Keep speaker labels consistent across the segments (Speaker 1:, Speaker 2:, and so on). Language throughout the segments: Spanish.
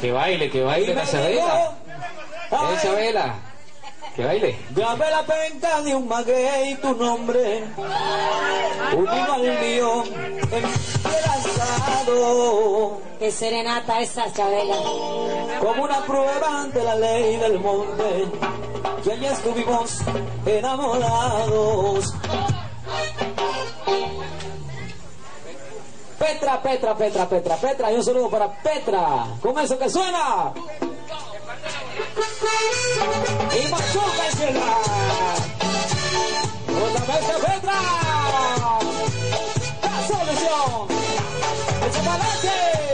Speaker 1: Que baile, que baile la Isabela. Isabela. Que baile.
Speaker 2: Grabé la penca de un maguey tu nombre, unido al mío, entrelazado,
Speaker 3: Qué serenata esa, Chabela.
Speaker 2: como una prueba ante la ley del monte, que allí estuvimos enamorados. Petra, Petra, Petra, Petra, Petra, y un saludo para Petra, con eso que suena. Y machuca el cielo. Otra Petra. La solución. Echa para.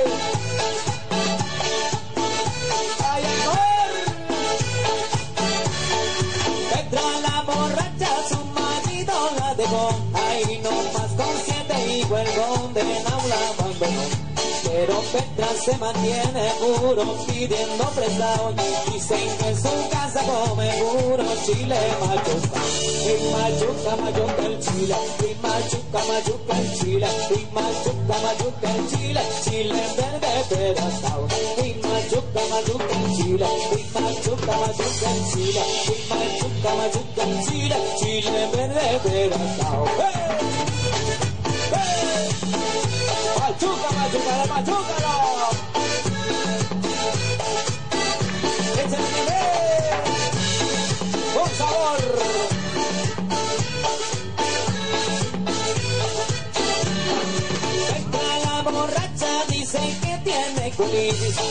Speaker 2: Petra se mantiene puro pidiendo prestado Dicen que en su casa come puro chile machuca. Y machuca, machuca el chile. Y machuca, machuca el chile. Y machuca, machuca el chile. Chile verde pedazado Y machuca, machuca el chile. Y machuca, machuca el chile. Y machuca, machuca el chile. Chile verde pedazado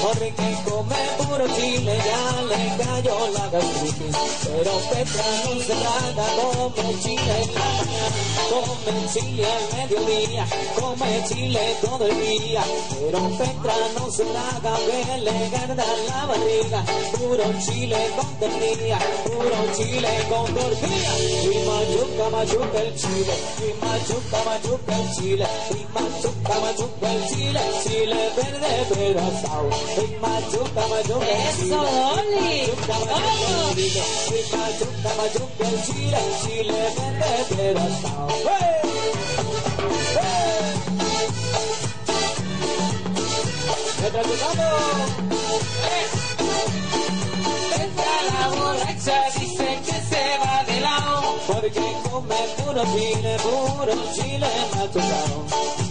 Speaker 2: porque come puro chile, ya le cayó la gastritis. Pero Petra no se traga, come chile come chile al mediodía, come chile todo el día. Pero Petra no se traga, que le gana la barriga, puro chile con tortilla, puro chile con tortilla. Y machuca, machuca el chile, y machuca, machuca el chile, y machuca, machuca el chile, chile verde pedazao. Y machuca, machuca el chile,
Speaker 3: Eso, Dolly.
Speaker 2: y machuca, machuca y machuca, machuca el chile, chile verde pedazao. ¡Hey! ¡Hey!
Speaker 4: Entra la borracha, dice que se va de lado.
Speaker 2: porque come puro chile, puro chile machucado.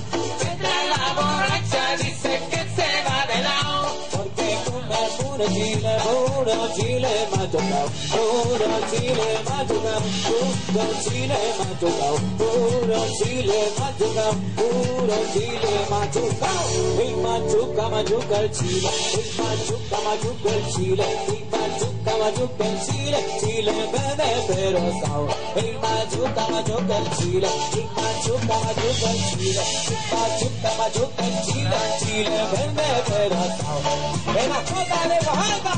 Speaker 2: Machucado, puro chile machucado, puro chile machucado, puro chile machucado, puro chile machucado. Y machuca, machuca el chile, y machuca, machuca el chile, y machuca, machuca el chile, chile verde pero sao. Y machuca, machuca el chile, y machuca, machuca el chile, y machuca, machuca el chile, chile verde pero sao. En la cota de Oaxaca,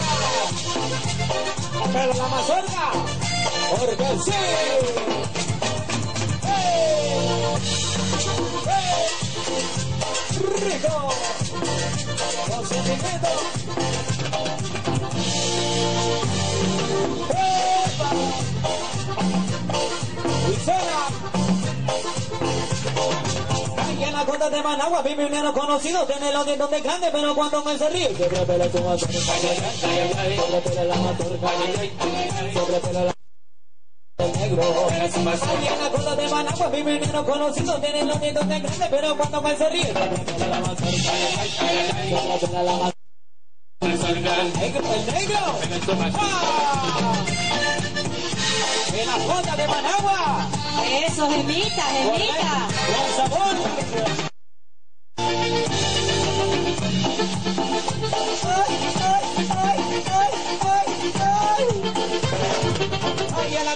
Speaker 2: pero la mazorca, porque sí. ¡Hey! ¡Hey! ¡Rico! Con sentimiento. De Managua neno conocido, tiene los dientes de grande, pero cuando me ríe, su mazorca, siempre la pela la de Managua tiene los dientes de grande, pero cuando me ríe, negro, negro. ¡Ah! En la costa de Managua.
Speaker 3: Eso, gemita, gemita.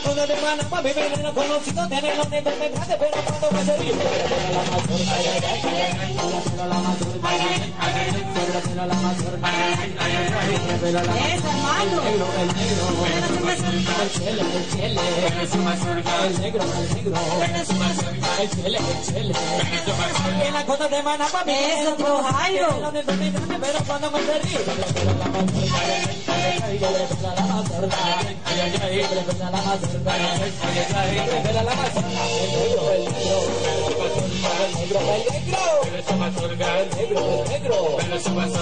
Speaker 2: Ay, a la cosa de Managua, mi veneno conocido, tiene los dientes de grande, pero cuando me la mazorca, ay, ay, ay, ay, ay, la mazorca, ay, ay, ay, ay, la mazorca, ay, ay, ay, ay, la mazorca.
Speaker 3: Eso, hermano.
Speaker 2: El negro, el negro, el el chele, el negro, el negro, el chele, el en la de de pero cuando me se ríe, la mazorca, ay, ay, ay, ay, la mazorca, ay, ay, ay, ay, la mazorca, mazorca, el negro, el negro. Negro, directamente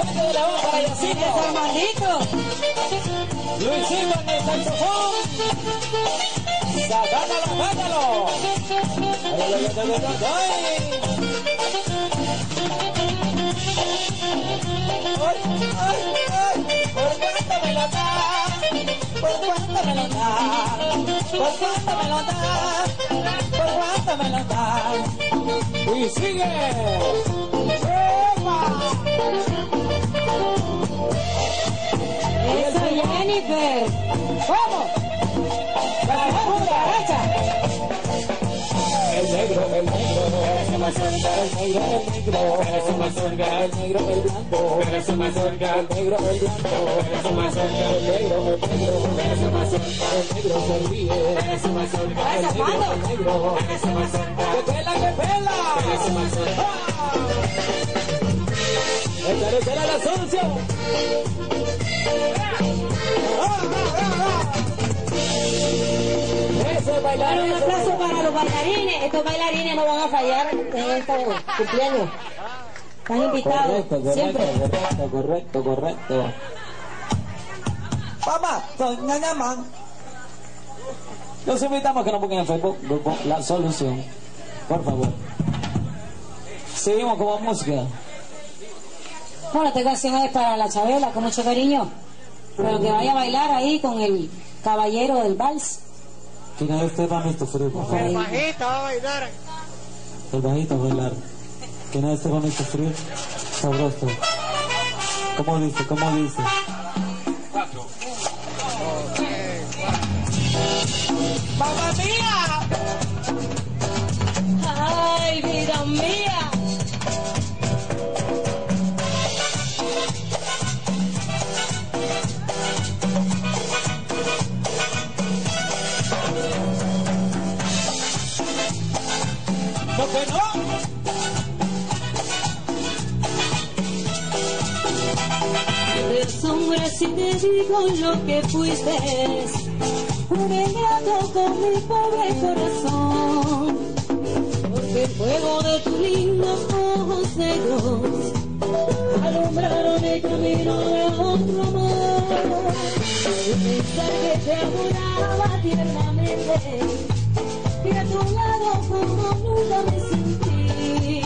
Speaker 2: de la para Yacinto,
Speaker 3: ¡Es Armandito!
Speaker 2: Luisito en el saxofón. ¡Sacátalo, sacátalo! ¡Ay, ay, ay, ay, ay, ¿Por cuánto me lo da? ¿Por cuánto me lo da? ¿Por cuánto me lo da? ¿Por cuánto me lo da? Y sigue. ¡Epa!
Speaker 3: ¡Eso, Jennifer!
Speaker 2: ¡Vamos, el negro, el negro,
Speaker 4: Pero su mazorca.
Speaker 2: el negro, el blanco,
Speaker 4: Pero su mazorca.
Speaker 2: el negro, el blanco,
Speaker 4: Pero su mazorca.
Speaker 2: el negro, el negro,
Speaker 4: Pero su mazorca.
Speaker 2: el negro se ríe,
Speaker 4: Pero su mazorca.
Speaker 2: el negro, el negro,
Speaker 4: Pero su mazorca.
Speaker 2: que pela, que pela.
Speaker 4: Pero su mazorca.
Speaker 2: La solución. Eso es bailar.
Speaker 3: Bueno, un
Speaker 2: eso es
Speaker 3: aplauso los bailarines. Estos bailarines no van a fallar en este cumpleaños. Están invitados
Speaker 2: Correcto,
Speaker 3: siempre.
Speaker 2: correcto, correcto, correcto, correcto. Papá, doña Yaman. Los invitamos a que nos pongan en Facebook, grupo La Solución. Por favor. Seguimos con música.
Speaker 3: Bueno, esta canción es para la Chabela, con mucho cariño. Pero que vaya a bailar ahí con el caballero del vals.
Speaker 2: Para mí sufrir, por favor.
Speaker 3: Ahí.
Speaker 5: Bajito va a bailar.
Speaker 2: El bajito a bailar. Nadie esté para mí sufrir. Sabroso. ¿Cómo dice? ¿Cómo dice? ¡Mamma mía!
Speaker 3: Si te digo lo que fuiste Un con mi pobre corazón. Porque el fuego de tus lindos ojos negros Alumbraron el camino de otro amor. Pensar que te adoraba tiernamente Y a tu lado como nunca me sentí.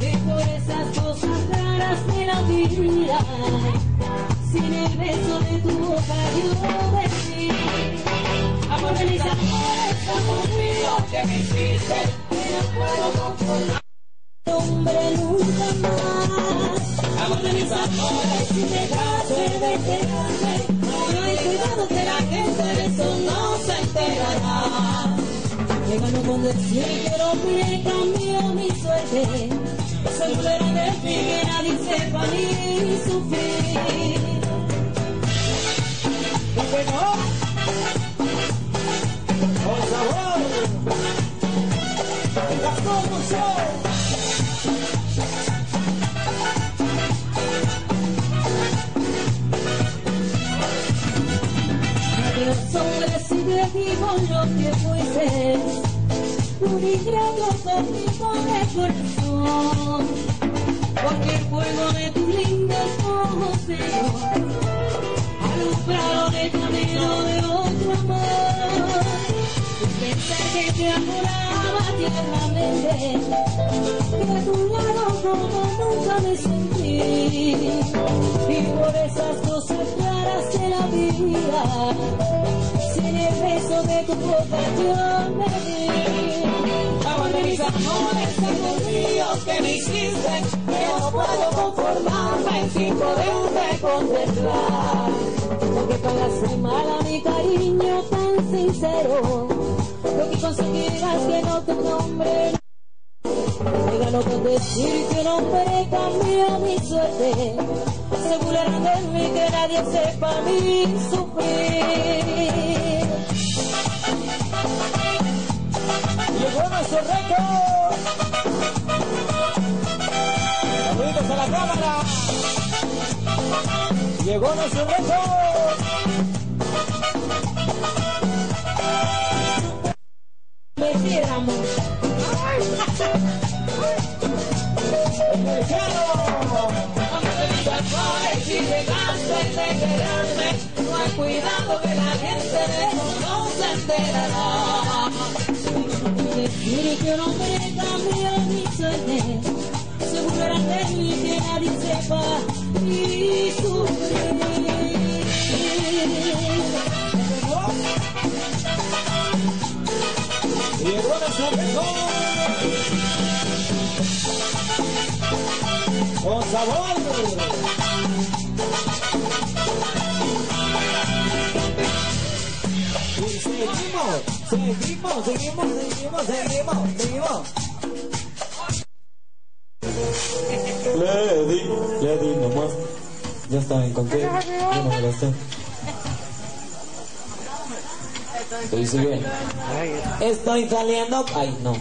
Speaker 3: Y por esas cosas raras de la vida, sin el beso de tu boca yo decí, amor de mis amores, amor mío, que me hiciste, no puedo conformar, hombre nunca más, amor de mis amores, si dejaste de quererme, no hay cuidado que la gente de eso no se enterará. Me ganó con decir el hombre cambió mi suerte. Se fuera de mí que nadie sepa ni sufrir.
Speaker 2: ¿No que no? ¡Con sabor! ¡La!
Speaker 3: Adiós, hombre, si te digo lo que fuiste. Un ingrato con mi pobre corazón. Porque el fuego de tus lindos ojos negros alumbraron el camino de otro amor. Y pensar que te adoraba tiernamente, que a tu lado como nunca me sentí. Y por esas cosas claras de la vida, sin el beso de tu boca yo me di.
Speaker 2: Amor de mis amores, amor mío, que me hiciste, no puedo conformarme sin poderte contemplar.
Speaker 3: Porque pagaste mal a mi cariño tan sincero, lo que conseguirás que no te nombre. Me ganó con decir que un hombre cambió mi suerte. Se burlarán de mí que nadie sepa mi sufrir.
Speaker 2: Llegó nuestro récord. La cámara. Llegó nuestro reto.
Speaker 3: Me quedamos.
Speaker 2: El mexicano.
Speaker 4: Si llegaste de quererme, no hay cuidado que la gente no se enterará.
Speaker 3: Quiere que un hombre cambie mi suerte. Y sufrir.
Speaker 2: Llegó nuestro reto. Con sabor. Seguimos, seguimos, seguimos, seguimos, seguimos, seguimos. Le di, le di nomás. Ya está, encontré. Yo no me lo sé.
Speaker 1: Te dice bien.
Speaker 2: Estoy saliendo. Ay, no.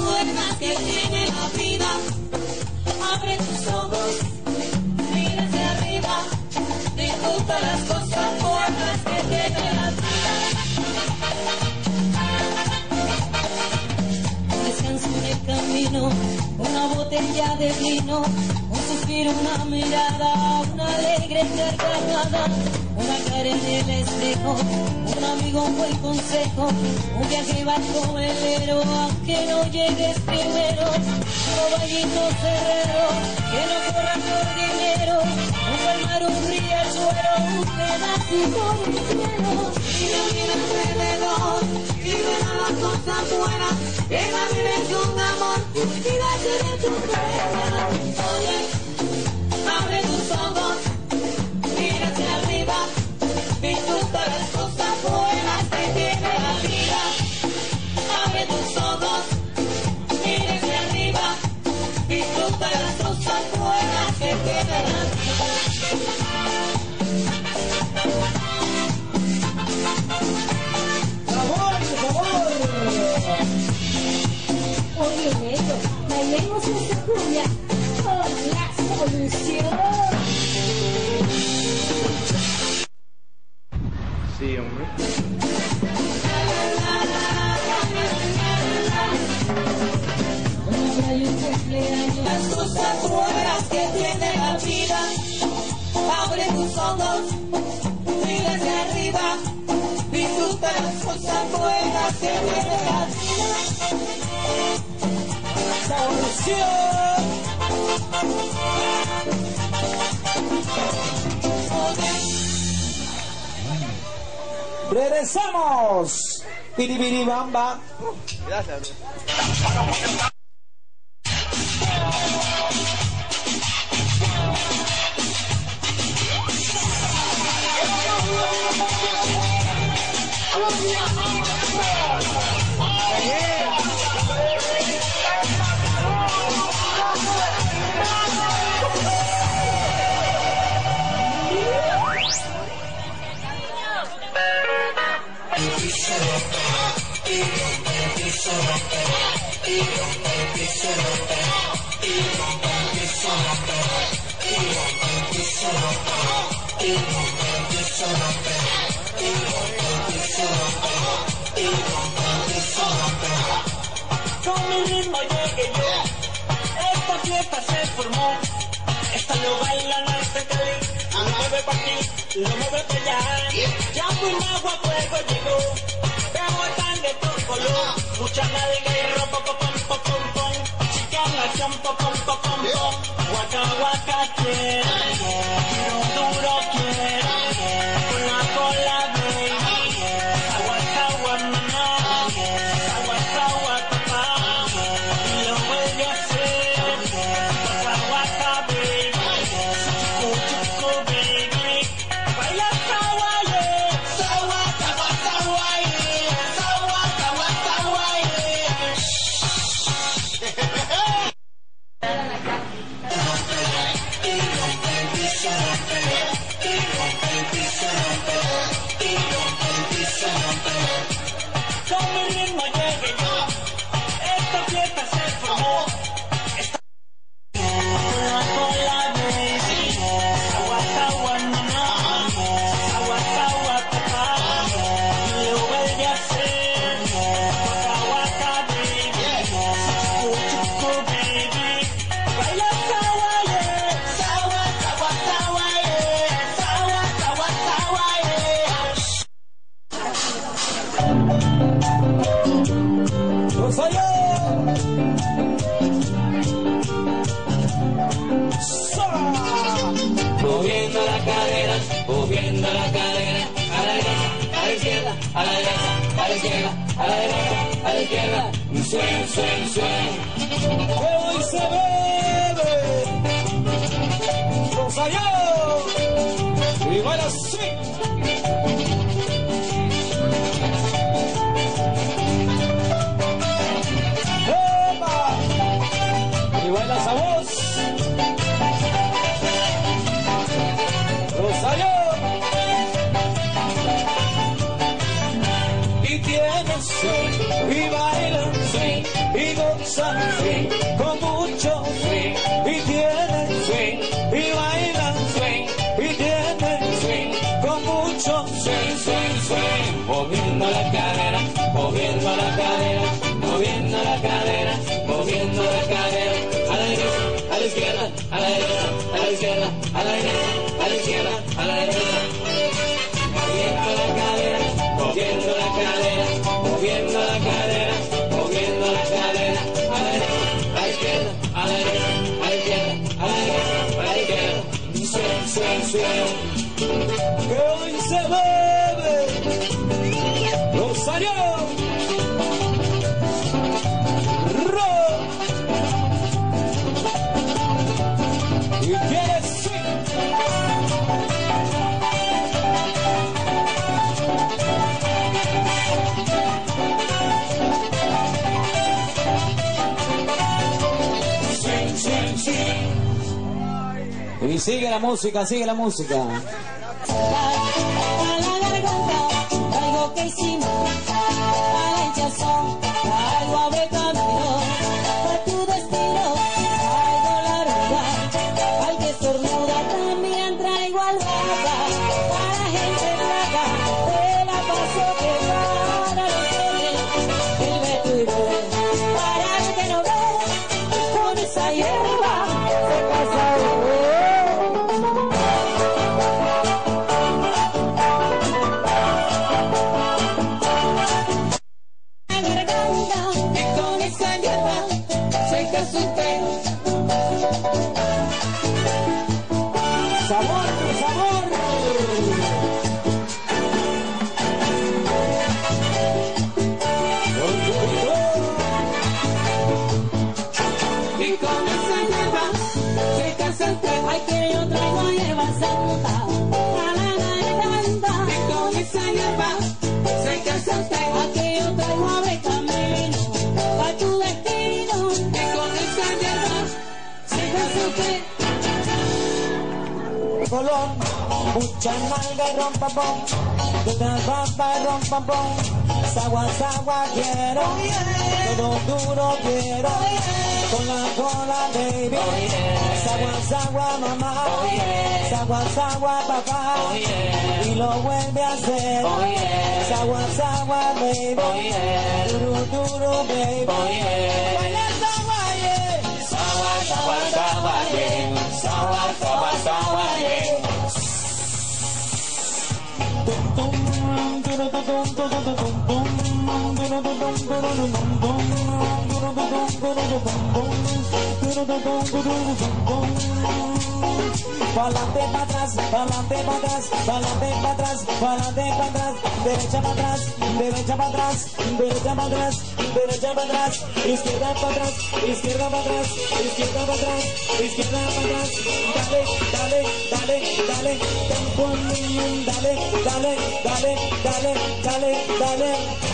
Speaker 4: Buenas que tiene la vida. Abre tus ojos, mira hacia arriba, disfruta las cosas buenas que tiene la vida.
Speaker 3: Descanso en el camino, una botella de vino, un suspiro, una mirada, una alegre carcajada, una cara en el espejo, un amigo, un buen consejo, un viaje bajo velero, aunque no llegues primero, caballito cerrero, que no corra por dinero, un buen mar, un riachuelo, un pedacito de cielo.
Speaker 4: Mira, mira alrededor y las cosas buenas la vida es un amor y va a tu. Disfruta las cosas buenas que tiene la vida. Abre tus ojos, mira hacia arriba, disfruta las cosas buenas que tiene la vida.
Speaker 2: Sabor, sabor.
Speaker 3: Oye, Neto, bailemos esta cumbia con la solución.
Speaker 4: Ojos, mira hacia arriba, disfruta las cosas buenas que tiene la vida.
Speaker 2: Solución. Regresamos. Piribiribamba.
Speaker 5: Gracias.
Speaker 6: Con esta fiesta se formó. Esta lo baila nuestra Cali, lo mueve para aquí, lo mueve para allá. Ya Agua fuego llegó, vemos tan de todo color. Mucha nalga y ropa, pom, pom, pom, pom. Chica nación, pom, pom, pom, pom, pom. Guaca, guaca,
Speaker 2: Moviendo la cadera, moviendo la cadera, a la derecha, a la izquierda, a la derecha, a la izquierda, a la derecha, a la izquierda, un swing, swing, swing.
Speaker 3: Y sigue la música, sigue la música. Colón, mucha manga y rompapón, toda papa y rompapón, sagua sagua quiero, todo duro quiero, con la cola baby, sagua sagua mamá, sagua sagua papá, y lo vuelve a hacer, sagua sagua baby, duro duro baby, sagua sagua yeah,
Speaker 2: sagua sagua yeah. by someone else.
Speaker 3: Palante para atrás, palante para atrás, palante para atrás, palante para atrás, derecha atrás, derecha atrás, derecha atrás, derecha atrás, izquierda atrás, izquierda atrás, izquierda atrás, izquierda atrás, dale, dale, dale, dale, tempo, dale, dale, dale, dale, dale, dale.